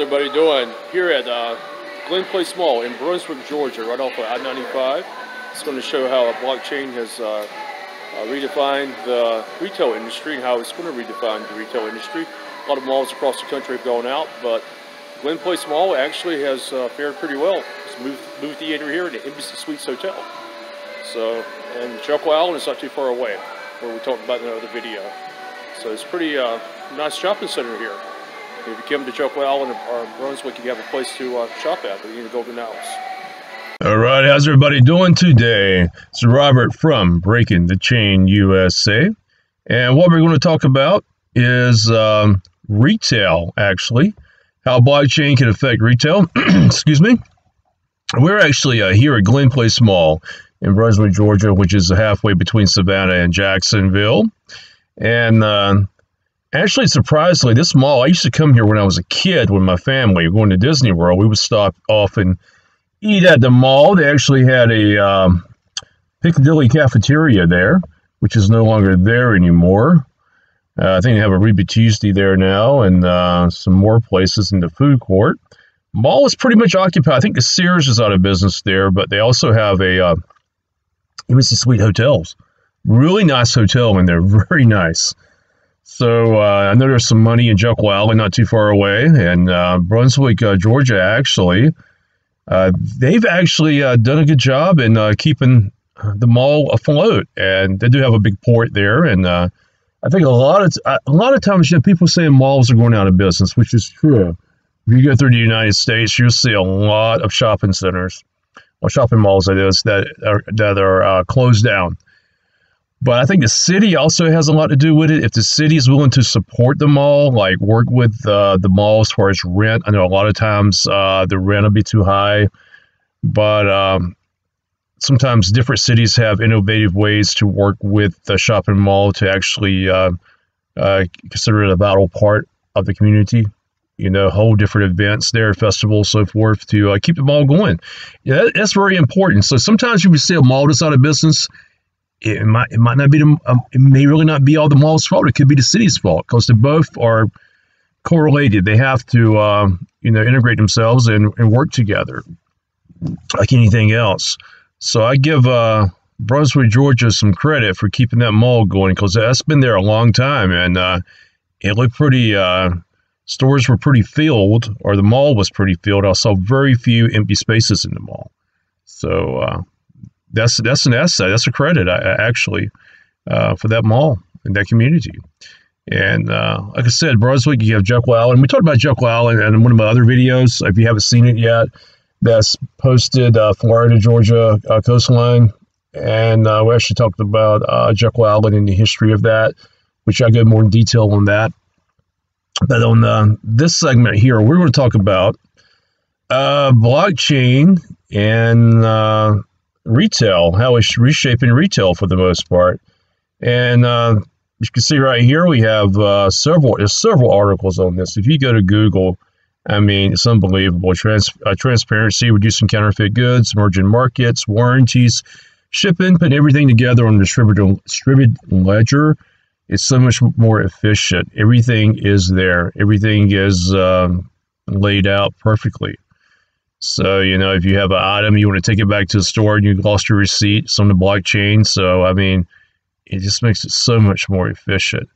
Everybody doing? Here at uh, Glynn Place Mall in Brunswick, Georgia, right off of I-95. It's going to show how a blockchain has uh, uh, redefined the retail industry and how it's going to redefine the retail industry. A lot of malls across the country have gone out, but Glynn Place Mall actually has uh, fared pretty well. It's a movie, theater here the Embassy Suites Hotel. So, and Jekyll Island is not too far away, where we talked about in another video. So it's pretty uh, nice shopping center here. If you come to Island or Brunswick, you have a place to uh, shop at, in go to House. All right, how's everybody doing today? It's Robert from Breaking the Chain USA. And what we're going to talk about is um, retail, actually, how blockchain can affect retail. Excuse me. We're actually uh, here at Glynn Place Mall in Brunswick, Georgia, which is halfway between Savannah and Jacksonville. And uh, Actually, surprisingly, this mall, I used to come here when I was a kid with my family going to Disney World. We would stop off and eat at the mall. They actually had a um, Piccadilly cafeteria there, which is no longer there anymore. Uh, I think they have a Ruby Tuesday there now and uh, some more places in the food court. Mall is pretty much occupied. I think the Sears is out of business there, but they also have a uh, Embassy Suite Hotels. Really nice hotel, and they're very nice. So uh, I know there's some money in Jekyll not too far away, and uh, Brunswick, uh, Georgia, actually. Uh, they've actually uh, done a good job in uh, keeping the mall afloat, and they do have a big port there. And I think a lot of a lot of times, you know, people say malls are going out of business, which is true. If you go through the United States, you'll see a lot of shopping centers, or shopping malls, that is, that are that are closed down. But I think the city also has a lot to do with it. If the city is willing to support the mall, like work with uh, the mall as far as rent, I know a lot of times uh, the rent will be too high, but um, sometimes different cities have innovative ways to work with the shopping mall to actually uh, uh consider it a vital part of the community. You know, hold different events there, festivals, so forth, to uh, keep the mall going. Yeah, that's very important. So sometimes you would see a mall that's out of business it might it might not be the um, it may really not be all the mall's fault. It could be the city's fault because they both are correlated. They have to uh, you know integrate themselves and, and work together like anything else. So I give uh, Brunswick, Georgia, some credit for keeping that mall going because that's been there a long time and uh, it looked pretty. Uh, stores were pretty filled, or the mall was pretty filled. I saw very few empty spaces in the mall. So uh, that's that's an asset. That's a credit, actually, uh, for that mall and that community. And uh, like I said, Brunswick, you have Jekyll Island. We talked about Jekyll Island in one of my other videos. If you haven't seen it yet, that's posted uh, Florida, Georgia uh, coastline. And uh, we actually talked about uh, Jekyll Island and the history of that, which I go more in detail on that. But on uh, this segment here, we're going to talk about uh, blockchain and uh, retail, how it's reshaping retail for the most part. And uh, you can see right here we have uh, several there's several articles on this. If you go to Google, I mean it's unbelievable. Trans, uh, transparency, reducing counterfeit goods, emerging markets, warranties, shipping, putting everything together on a distributed distributed ledger. It's so much more efficient. Everything is there. Everything is um, laid out perfectly. So, you know, if you have an item, you want to take it back to the store and you lost your receipt, it's on the blockchain. So, I mean, it just makes it so much more efficient.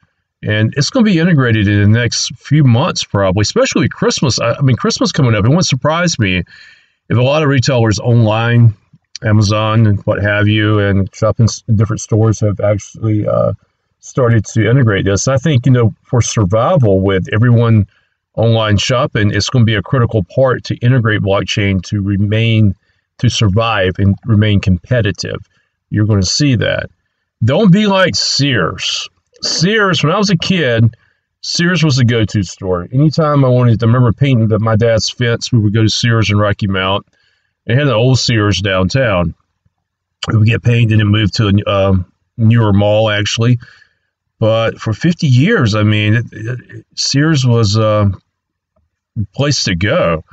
And it's going to be integrated in the next few months, probably, especially Christmas. I, I mean, Christmas coming up. It wouldn't surprise me if a lot of retailers online, Amazon and what have you, and shopping different stores have actually uh, started to integrate this. I think, you know, for survival with everyone – online shopping, it's going to be a critical part to integrate blockchain to remain, to survive and remain competitive. You're going to see that. Don't be like Sears. Sears, when I was a kid, Sears was a go-to store. Anytime I wanted to I remember painting the, my dad's fence, we would go to Sears in Rocky Mount. They had an old Sears downtown. We would get painted and move to a uh, newer mall, actually. But for 50 years, I mean, it, it, Sears was uh, place to go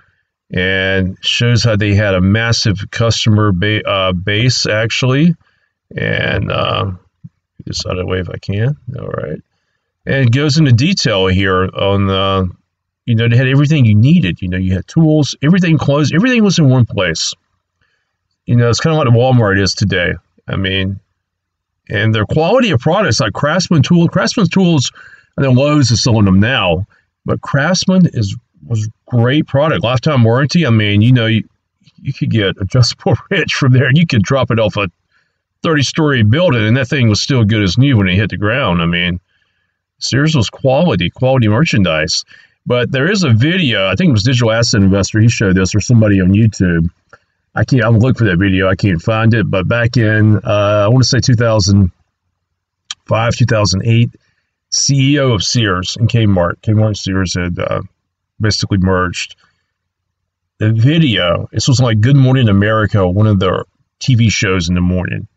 and shows how they had a massive customer ba- uh, base actually and uh, just out of the way if I can all right and it goes into detail here on the You know, they had everything you needed. You know, you had tools, everything closed, everything was in one place. You know, it's kind of like Walmart is today. I mean, and their quality of products like Craftsman Tools, Craftsman Tools, and then Lowe's is selling them now, but Craftsman is was great product, lifetime warranty. I mean, you know, you, you could get adjustable wrench from there, and you could drop it off a 30 story building, and that thing was still good as new when it hit the ground. I mean, Sears was quality, quality merchandise. But there is a video, I think it was Digital Asset Investor, he showed this, or somebody on YouTube. I can't, I'm looking for that video, I can't find it. But back in, uh, I want to say 2005, 2008, CEO of Sears and Kmart, Kmart Sears had uh, basically merged. The video, this was like Good Morning America, one of the TV shows in the morning.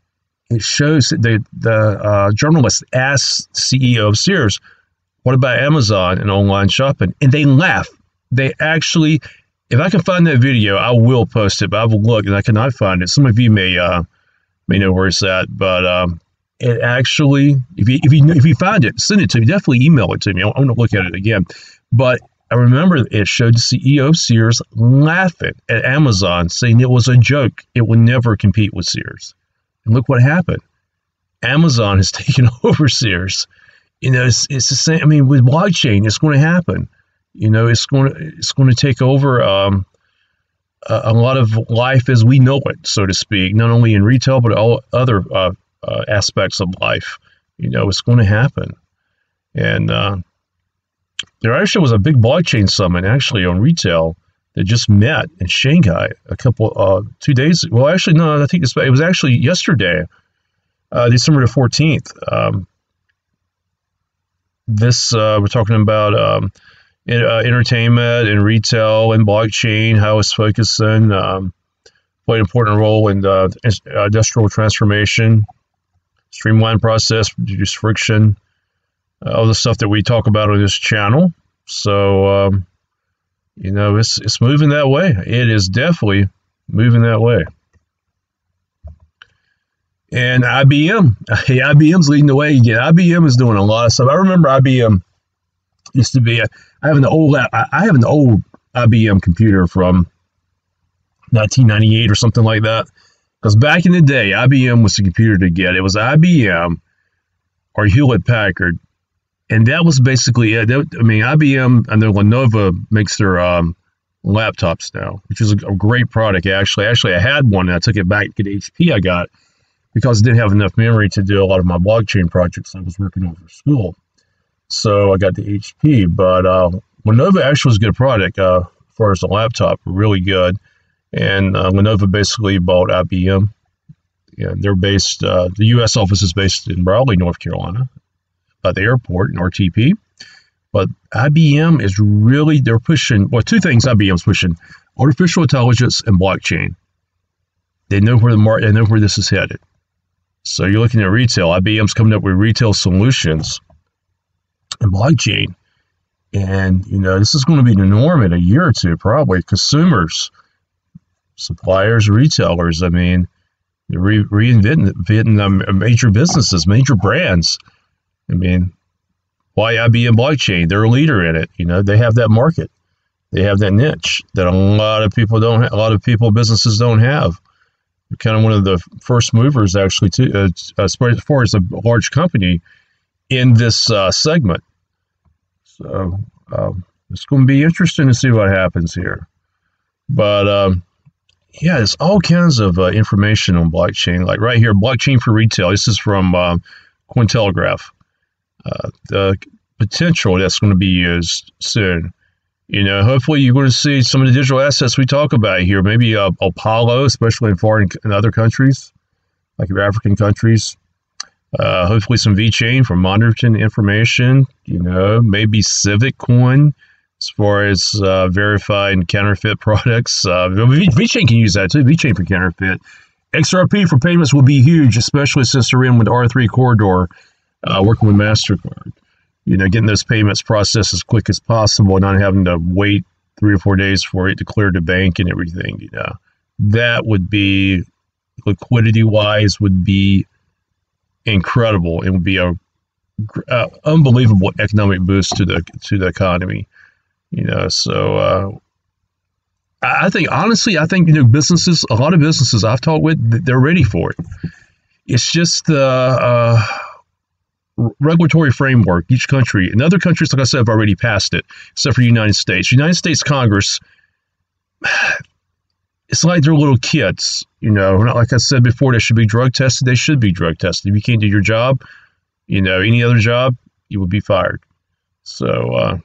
It shows that the, the uh, journalist asked CEO of Sears, what about Amazon and online shopping? And they laugh. They actually, if I can find that video, I will post it, but I will look and I cannot find it. Some of you may uh, may know where it's at, but um, it actually, if you, if you if you find it, send it to me. Definitely email it to me. I want to look at it again. But I remember it showed the CEO of Sears laughing at Amazon, saying it was a joke. It would never compete with Sears. And look what happened. Amazon has taken over Sears you know, it's, it's the same. I mean, with blockchain, it's going to happen. You know, it's going to it's going to take over um, a, a, lot of life as we know it, so to speak. Not only in retail, but all other uh, uh, aspects of life. You know, it's going to happen. And uh, there actually was a big blockchain summit actually on retail that just met in Shanghai a couple uh, two days. Well, actually, no, I think it was actually yesterday, uh, December the fourteenth. Um, this uh, we're talking about um, in, uh, entertainment and retail and blockchain, how it's focusing, um, play an important role in uh, industrial transformation, streamline process, reduce friction, all the stuff that we talk about on this channel. So, um, you know, it's it's moving that way. It is definitely moving that way and IBM. Hey, IBM's leading the way again. IBM is doing a lot of stuff. I remember IBM used to be. A, I have an old. I have an old IBM computer from 1998 or something like that. Because back in the day, IBM was the computer to get. It was IBM or Hewlett Packard, and that was basically it. I mean, IBM and then Lenovo makes their um, laptops now, which is a, a great product. Actually, actually, I had one and I took it back to the HP I got because I didn't have enough memory to do a lot of my blockchain projects I was working on for school. So I got the HP, but uh, Lenovo actually was a good product uh, as far as the laptop, really good. And uh, Lenovo basically bought IBM. Yeah, they're based, uh, the U.S. office is based in Raleigh, North Carolina, at the airport in RTP. But IBM is really, they're pushing, well, two things IBM's pushing artificial intelligence and blockchain. They know where the market, they know where this is headed. So you're looking at retail. IBM's coming up with retail solutions and blockchain. And, you know, this is going to be the norm in a year or two, probably. Consumers, suppliers, retailers, I mean, re- reinventing major businesses, major brands. I mean, why IBM blockchain? They're a leader in it. You know, they have that market. They have that niche that a lot of people don't have, a lot of people, businesses don't have kind of one of the first movers actually to uh, as far as a large company in this uh, segment. So um, it's going to be interesting to see what happens here. But um, yeah, there's all kinds of uh, information on blockchain. Like right here, blockchain for retail. This is from uh, Cointelegraph. Uh, the potential that's going to be used soon you know, hopefully you're going to see some of the digital assets we talk about here. Maybe uh, Apollo, especially in foreign in other countries, like your African countries. Uh, hopefully some VeChain for monitoring information. You know, maybe Civic Coin as far as uh, counterfeit products. Uh, VeChain can use that too. VeChain for counterfeit. XRP for payments will be huge, especially since they're in with R3 corridor, uh, working with Mastercard you know, getting those payments processed as quick as possible, not having to wait three or four days for it to clear the bank and everything, you know, that would be liquidity wise would be incredible. It would be a uh, unbelievable economic boost to the to the economy. You know, so uh, I think honestly, I think you know businesses, a lot of businesses I've talked with, they're ready for it. It's just the uh, regulatory framework. Each country, and other countries, like I said, have already passed it, except for the United States. United States Congress, it's like they're little kids. You know, like I said before, they should be drug tested. They should be drug tested. If you can't do your job, you know, any other job, you will be fired. So. Uh,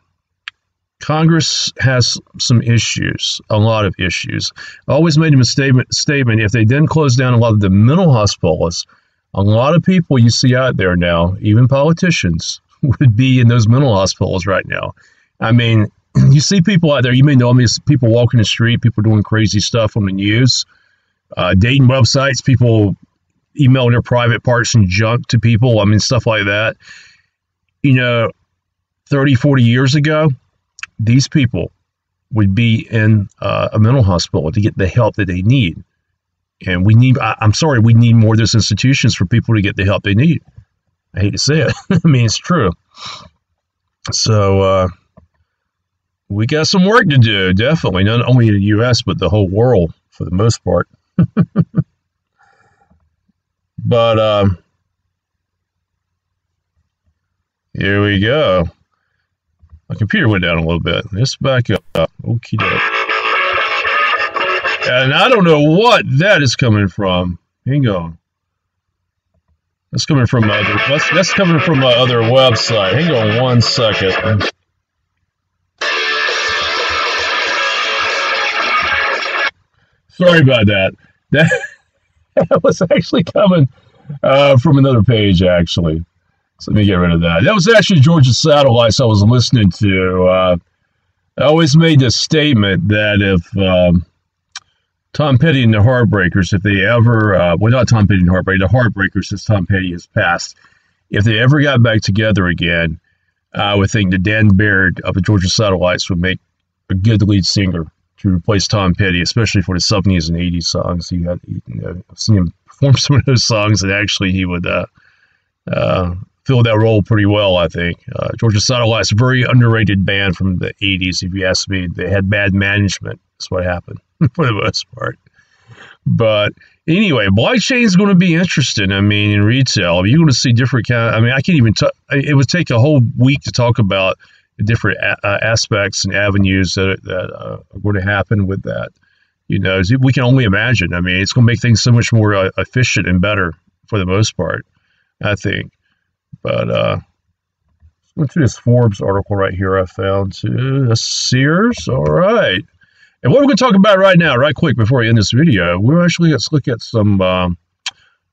Congress has some issues, a lot of issues. I always made a statement, statement if they didn't close down a lot of the mental hospitals, a lot of people you see out there now, even politicians, would be in those mental hospitals right now. I mean, you see people out there, you may know them as people walking the street, people doing crazy stuff on the news, uh, dating websites, people emailing their private parts and junk to people. I mean, stuff like that. You know, 30, 40 years ago, these people would be in uh, a mental hospital to get the help that they need. And we need, I, am sorry, we need more of those institutions for people to get the help they need. I hate to say it. I mean, it's true. So, uh, we got some work to do, definitely, not only in the U.S., but the whole world for the most part. but, um, here we go. My computer went down a little bit. Let's back up. Okay. And I don't know what that is coming from. Hang on. That's coming from other. That's, that's coming from my other website. Hang on one second. Sorry about that. That, that was actually coming uh, from another page, actually. So let me get rid of that. That was actually Georgia Satellites I was listening to. Uh, I always made this statement that if um, Tom Petty and the Heartbreakers, if they ever, uh, well, not Tom Petty and the Heartbreakers, the Heartbreakers, since Tom Petty has passed, if they ever got back together again, I would think that Dan Baird of the Georgia Satellites would make a good lead singer to replace Tom Petty, especially for the 70s and 80s songs. He had, you know, I've seen him perform some of those songs, and actually he would uh, uh, filled that role pretty well, I think. Uh, Georgia Satellites, a very underrated band from the 80s, if you ask me. They had bad management. That's what happened for the most part. But anyway, blockchain is going to be interesting. I mean, in retail, you're going to see different kind. Of, I mean, I can't even. T- it would take a whole week to talk about different a- uh, aspects and avenues that, that uh, are going to happen with that. You know, we can only imagine. I mean, it's going to make things so much more uh, efficient and better for the most part. I think. But uh, let's go to this Forbes article right here I found too. Sears. All right. And what we're going to talk about right now, right quick before I end this video, we're actually let's look at some um,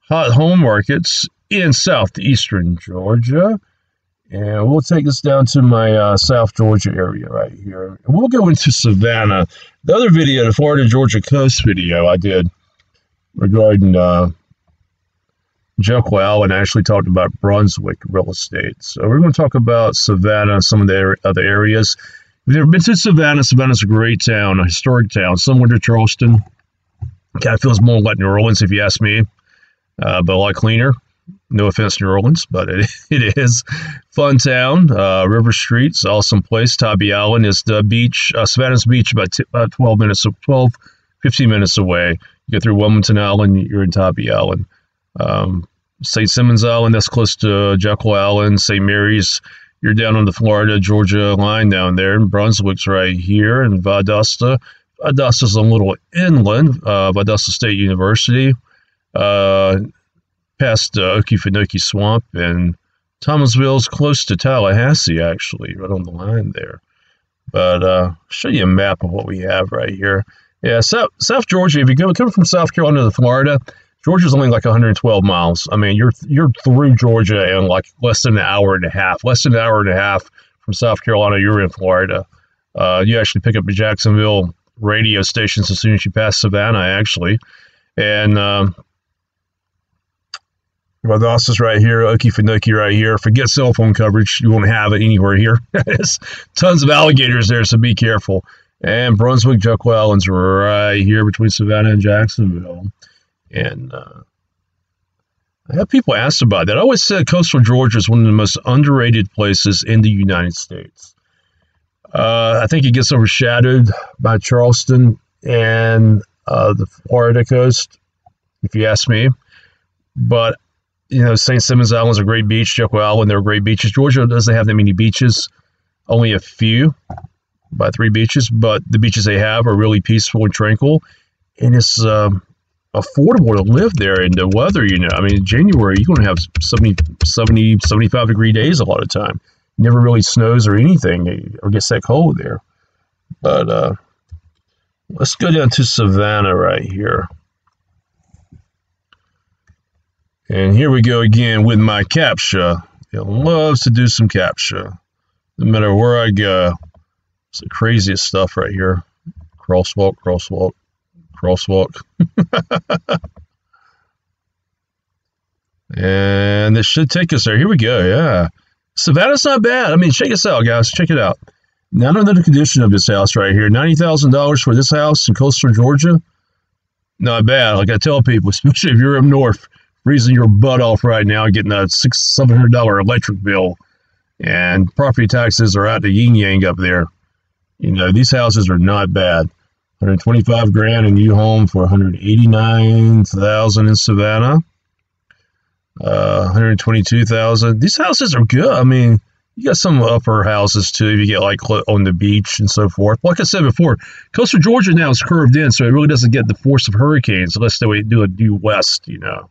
hot home markets in southeastern Georgia. And we'll take this down to my uh, South Georgia area right here. And we'll go into Savannah. The other video, the Florida Georgia Coast video I did regarding uh, Jekyll Island actually talked about Brunswick real estate. So we're going to talk about Savannah, and some of the other areas. If you've never been to Savannah, Savannah's a great town, a historic town, similar to Charleston. Kind of feels more like New Orleans, if you ask me, uh, but a lot cleaner. No offense, New Orleans, but it, it is fun town. Uh, River Street's awesome place. Tybee Island is the beach. Uh, Savannah's beach about, t- about 12 minutes, 12, 15 minutes away. You get through Wilmington Island, you're in Tybee Island. Um, St. Simons Island, that's close to Jekyll Island. St. Mary's, you're down on the Florida Georgia line down there. And Brunswick's right here. And Valdosta, Valdosta's a little inland. Uh, State University, uh, past uh, Okefenokee Swamp. And Thomasville's close to Tallahassee, actually, right on the line there. But uh, show you a map of what we have right here. Yeah, South, South Georgia, if you go come from South Carolina to Florida, Georgia's only like 112 miles. I mean, you're you're through Georgia in like less than an hour and a half. Less than an hour and a half from South Carolina, you're in Florida. Uh, you actually pick up the Jacksonville radio stations as soon as you pass Savannah, actually. And um, Valdosta's right here, Okefenokee right here. Forget cell phone coverage. You won't have it anywhere here. There's tons of alligators there, so be careful. And Brunswick, Jekyll Island's right here between Savannah and Jacksonville. And uh, I have people ask about that. I always said coastal Georgia is one of the most underrated places in the United States. Uh, I think it gets overshadowed by Charleston and uh, the Florida coast, if you ask me. But you know, St. Simons Island is a great beach. Jekyll Island, there are great beaches. Georgia doesn't have that many beaches, only a few, about three beaches. But the beaches they have are really peaceful and tranquil, and it's um, affordable to live there. And the weather, you know, I mean, January you're going to have 70, 70, 75 degree days a lot of time. Never really snows or anything, or gets that cold there. But uh, let's go down to Savannah right here. And here we go again with my CAPTCHA. It loves to do some CAPTCHA. No matter where I go. It's the craziest stuff right here. Crosswalk, crosswalk, crosswalk. and this should take us there. Here we go. Yeah. Savannah's not bad. I mean, check this out, guys. Check it out. None of the condition of this house right here. $90,000 for this house in coastal Georgia. Not bad. Like I tell people, especially if you're up north, freezing your butt off right now, getting a six, seven hundred dollar electric bill, and property taxes are out the yin yang up there. You know, these houses are not bad. 125 grand in new home for 189,000 in Savannah. Uh, 122,000. These houses are good. I mean, you got some upper houses too. If you get like on the beach and so forth. Like I said before, coastal Georgia now is curved in, so it really doesn't get the force of hurricanes unless they do a due west. You know,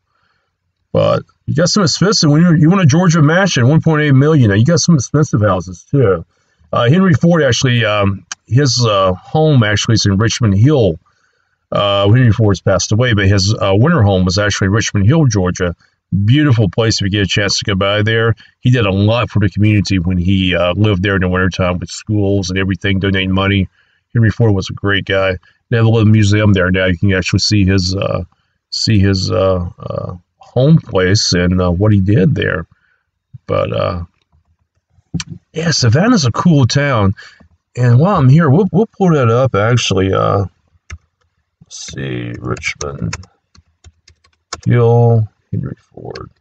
but you got some expensive. When you, want a Georgia mansion, 1.8 million. You got some expensive houses too. Uh, Henry Ford actually, um, his uh, home actually is in Richmond Hill. Uh, Henry Ford's passed away, but his uh, winter home was actually Richmond Hill, Georgia beautiful place if you get a chance to go by there. He did a lot for the community when he uh, lived there in the wintertime with schools and everything, donating money. Henry Ford was a great guy. They have a little museum there now. You can actually see his uh, see his uh, uh home place and what he did there. But yeah, Savannah's a cool town. And while I'm here, we'll, we'll pull that up actually. Uh, let's see, Richmond Hill. Henry Ford.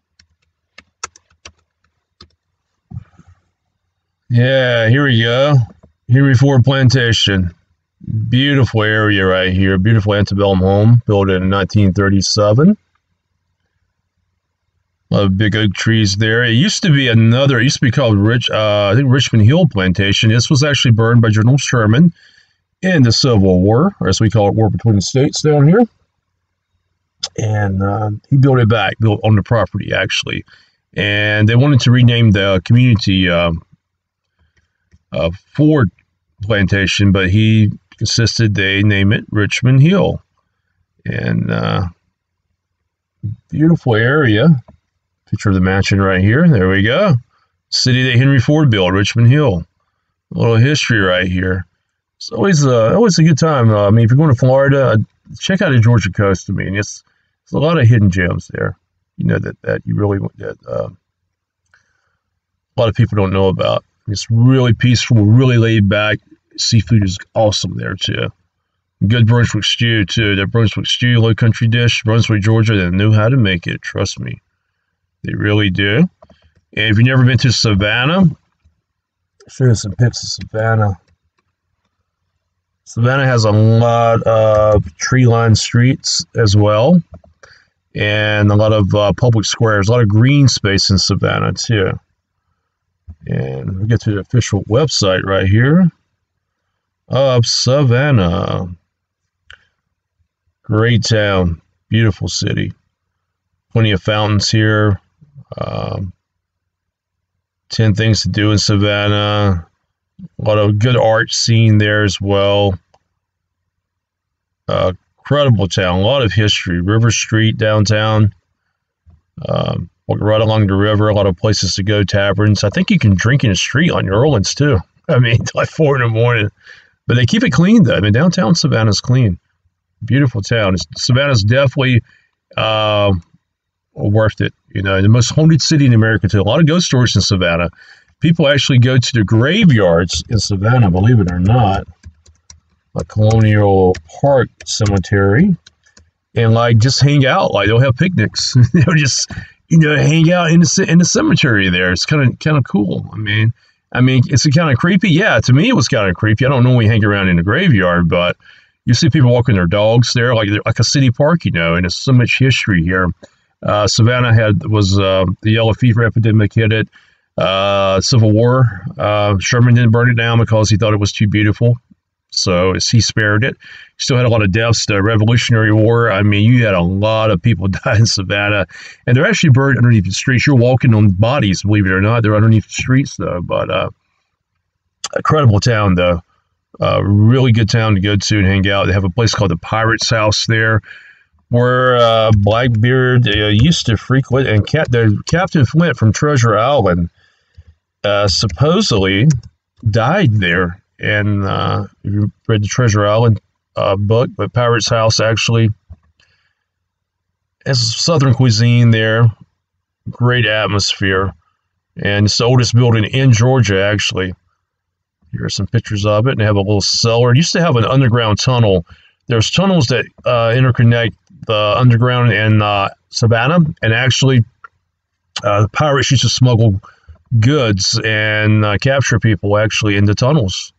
Yeah, here we go. Henry Ford Plantation. Beautiful area right here. Beautiful antebellum home built in 1937. A lot of big oak trees there. It used to be another, it used to be called Rich, uh, I think Richmond Hill Plantation. This was actually burned by General Sherman in the Civil War, or as we call it, War Between the States down here and uh, he built it back, built on the property actually, and they wanted to rename the community uh, uh, Ford Plantation, but he insisted they name it Richmond Hill, and uh, beautiful area. Picture of the mansion right here. There we go. City that Henry Ford built, Richmond Hill. A little history right here. It's always uh, always a good time. Uh, I mean, if you're going to Florida, check out the Georgia coast. I mean, it's there's a lot of hidden gems there, you know, that, that you really, that uh, a lot of people don't know about. It's really peaceful, really laid back. Seafood is awesome there, too. Good Brunswick stew, too. That Brunswick stew, low country dish, Brunswick, Georgia, they knew how to make it. Trust me. They really do. And if you've never been to Savannah, show you some pics of Savannah. Savannah has a lot of tree-lined streets as well and a lot of uh, public squares, a lot of green space in Savannah too. And we get to the official website right here of Savannah. Great town, beautiful city. Plenty of fountains here. Um, 10 things to do in Savannah. A lot of good art scene there as well. Uh, incredible town, a lot of history. River Street downtown, um, right along the river, a lot of places to go, taverns. I think you can drink in the street on New Orleans too. I mean, like four in the morning. But they keep it clean though. I mean, downtown Savannah's clean. Beautiful town. Savannah's definitely uh, worth it. You know, the most haunted city in America too. A lot of ghost stories in Savannah. People actually go to the graveyards in Savannah, believe it or not a Colonial Park Cemetery and like just hang out. Like they'll have picnics. they'll just you know hang out in the in the cemetery there. It's kind of kind of cool. I mean, I mean, it's kind of creepy. Yeah, to me, it was kind of creepy. I don't normally hang around in the graveyard, but you see people walking their dogs there, like like a city park, you know, and there's so much history here. Uh, Savannah had was uh, the yellow fever epidemic hit it. Uh, Civil War. Uh, Sherman didn't burn it down because he thought it was too beautiful, so he spared it. Still had a lot of deaths. The Revolutionary War. I mean, you had a lot of people die in Savannah, and they're actually buried underneath the streets. You're walking on bodies, believe it or not. They're underneath the streets, though. But uh, incredible town, though. Uh, really good town to go to and hang out. They have a place called the Pirates House there, where uh, Blackbeard uh, used to frequent, and Cap- the Captain Flint from Treasure Island uh, supposedly died there. And uh, you read the Treasure Island uh, book, but Pirates House actually has Southern cuisine there, great atmosphere, and it's the oldest building in Georgia actually. Here are some pictures of it, and they have a little cellar. It used to have an underground tunnel. There's tunnels that uh, interconnect the underground in uh, Savannah, and actually, uh, pirates used to smuggle goods and uh, capture people actually in the tunnels.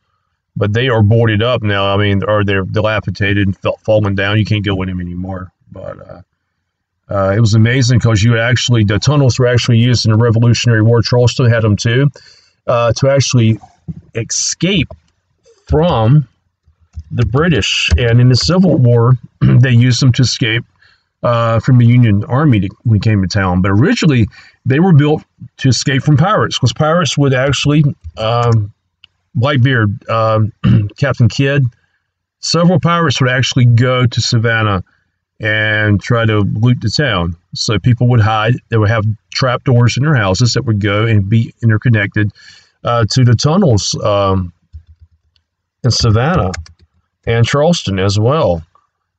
But they are boarded up now. I mean, or they're dilapidated and falling down. You can't go in them anymore. But uh, uh, it was amazing because you actually the tunnels were actually used in the Revolutionary War. Charleston had them too uh, to actually escape from the British. And in the Civil War, they used them to escape uh, from the Union Army to, when he came to town. But originally, they were built to escape from pirates because pirates would actually, um, Whitebeard, um, Captain Kidd, several pirates would actually go to Savannah and try to loot the town. So people would hide. They would have trap doors in their houses that would go and be interconnected uh, to the tunnels um, in Savannah and Charleston as well.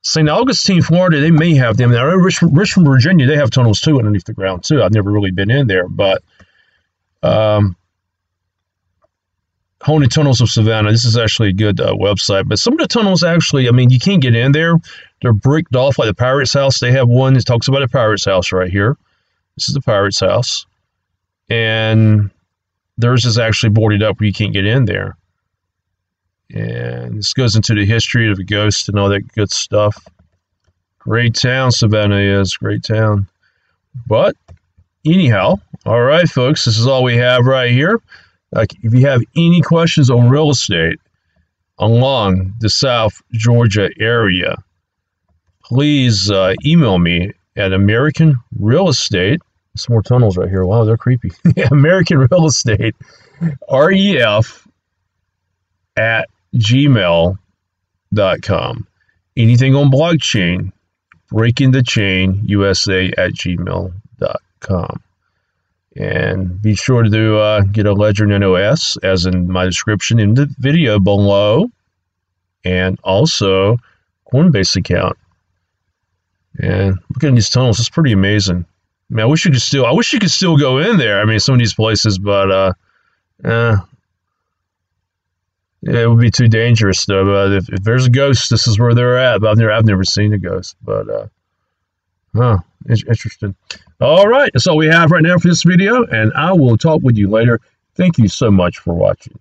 St. Augustine, Florida, they may have them. Now, Richmond, Richmond, Virginia, they have tunnels too underneath the ground too. I've never really been in there, but um, Haunted Tunnels of Savannah. This is actually a good uh, website. But some of the tunnels actually, I mean, you can't get in there. They're bricked off like the Pirate's House. They have one that talks about a Pirate's House right here. This is the Pirate's House, and theirs is actually boarded up where you can't get in there. And this goes into the history of the ghost and all that good stuff. Great town, Savannah is. Great town. But anyhow, all right, folks, this is all we have right here. Like, if you have any questions on real estate along the South Georgia area, please uh, email me at American Real Estate. Some more tunnels right here. Wow, they're creepy. American Real Estate, REF at gmail.com. Anything on blockchain, breaking the chain USA at gmail.com. And be sure to uh, get a Ledger Nano S, as in my description in the video below, and also Coinbase account. And look at these tunnels; it's pretty amazing. I mean, I wish you could still, I wish you could still go in there. I mean, some of these places, but uh, eh, it would be too dangerous though. But if, if there's a ghost, this is where they're at. But I've never I've never seen a ghost. But uh, huh, interesting. All right, that's all we have right now for this video, and I will talk with you later. Thank you so much for watching.